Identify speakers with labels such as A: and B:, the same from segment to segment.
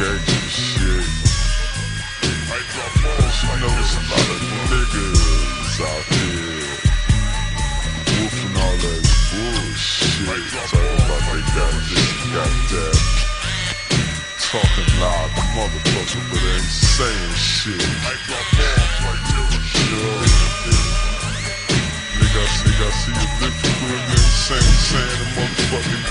A: gangster shit. Cause you know there's a lot of niggas out here wolfing all that bullshit. Talking about they got this, got that. Talking loud, motherfucker, but ain't saying shit. Know? Nigga, nigga, I see you different, but ain't saying, saying the motherfucking.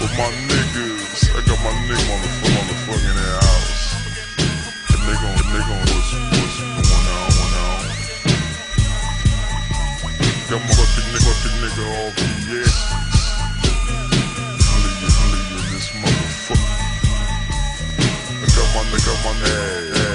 A: But my niggas, I got my nigga on the phone, on the fucking house. And they gon' they gon' what's what's going on, going on. Got my fucking nigga, fucking nigga. Leave you, leave you this motherfucker. I got my nigga, my hey,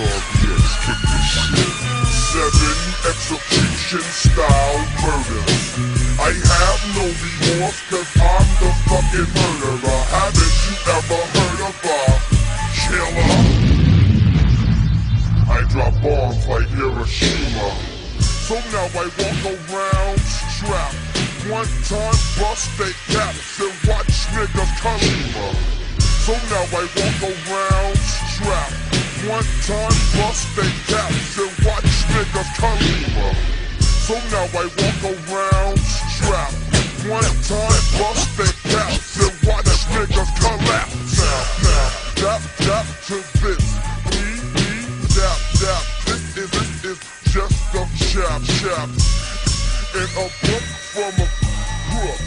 A: Kick this shit.
B: Seven execution style murders. I have no remorse cause I'm the fucking murderer. Haven't you ever heard of a killer? I drop bombs like Hiroshima. So now I walk around strapped. One time bust they caps and watch niggas Kalima. So now I walk around strapped. One time bust they caps and watch niggas Kalima. So now I walk around strapped. One time bust they caps and watch niggas collapse. Now, now, dap, dap to this. Me, me, dap, dap. This is, this is just a chap, chap. In a book from a crook.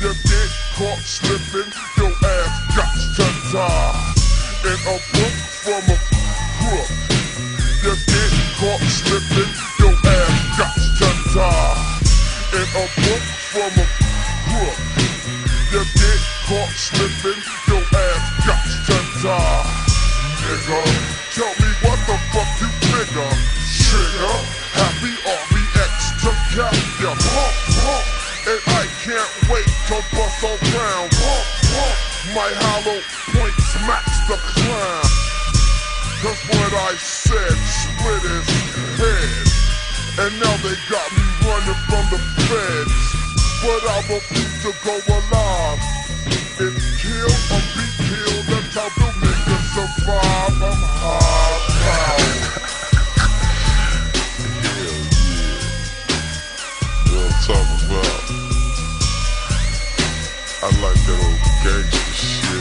B: You get caught slipping, your ass got to die. In a book from a crook. You get caught slipping, your ass got to die. In a book from a crook. You get caught slipping, your ass got to die. Nigga, tell me what the fuck you figure. Trigger, happy RBX to cap ya. Pump, pump, and I can't wait to bust around. Pump, pump, my hollow point the clown. Cause what I said split his head. And now they got me running from the feds. But I refuse to go alive. It's kill or be killed. That's how the niggas survive. I'm high power.
A: Yeah. I'm talking about? I like that old gangster shit.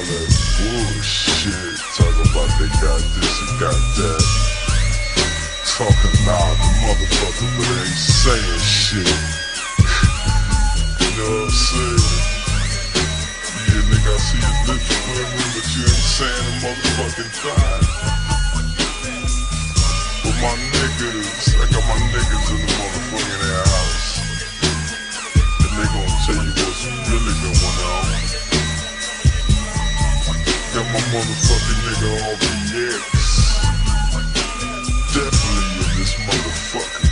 A: All bullshit. Talking about they got this and got that. Talking loud the motherfucker, but ain't saying shit. You know what I'm saying? Yeah, nigga, I see your lips quivering, but you ain't saying a motherfucking thing. But my niggas, I got my niggas in the motherfucking nigga RBX. Definitely in this motherfucker.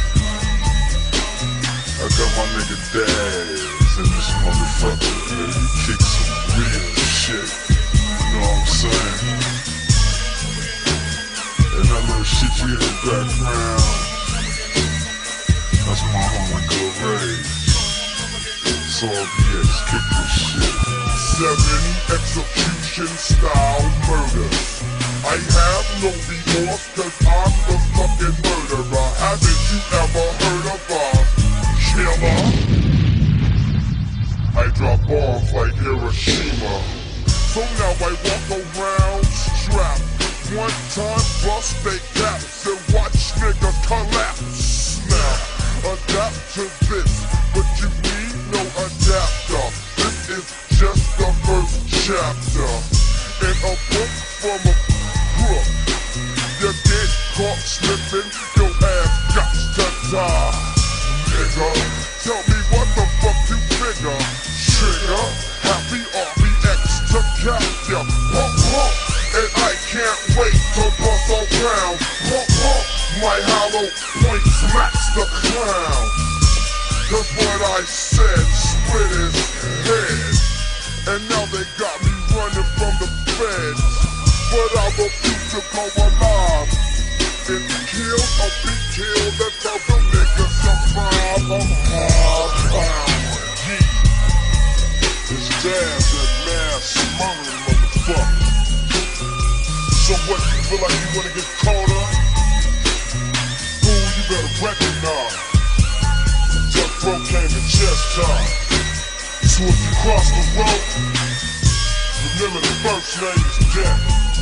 A: I got my nigga Daz in this motherfucker. And he kick some real shit. You know what I'm saying? And that little shit you hear in the background. That's my homie Rage. It's RBX, kick this shit.
B: Seven execution style murders. I have no remorse cause I'm the fucking murderer. Haven't you ever heard of a killer? I drop bombs like Hiroshima. So now I walk around strapped. One time bust they chapter in a book from a crook. You get caught slipping, your ass got to die. Nigga, tell me what the fuck you figure. Trigger, happy RBX to cap ya. Pump, pump, and I can't wait to bust around. Pump, pump, my hollow point smacks the clown. That's what I said, split his head. And now they got me running from the feds. But I refuse to go alive. If killed or be killed, let the real niggas survive. I'm hard bound. Yeah. It's jazz and mass murdering motherfucker. So what, you feel like you wanna get caught up? Fool, you better recognize. Death row came in chest time. If you cross the road, remember the first name is death.